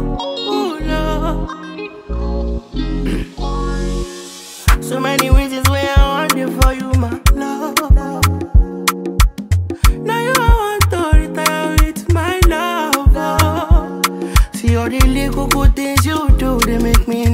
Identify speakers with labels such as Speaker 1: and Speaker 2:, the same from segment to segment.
Speaker 1: love, love. so many reasons why I want you for you, my love. Now you I want to retire my love. Oh. See all the little good things you do, they make me.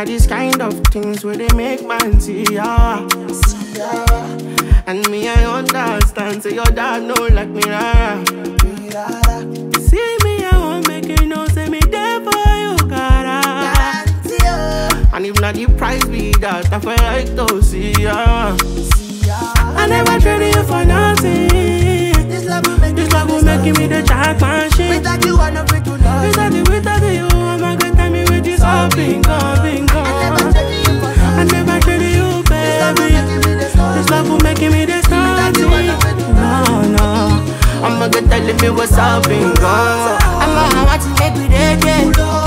Speaker 1: Not these kind of things where they make man see ya. And me, I understand. Say your dad know like me, rara. See me, I won't make you know. Say me there for you, cara. And if not the price be that, I feel like to see ya. I never traded you for nothing.
Speaker 2: This love will make
Speaker 1: This love will make me the jack machine.
Speaker 2: Without you, I'm not
Speaker 1: This
Speaker 2: love will make me
Speaker 1: the
Speaker 2: Without you, I'm not ready.
Speaker 1: No, no. I'm a good telling me what's up, bingo. I'm a want to make me dead, yeah.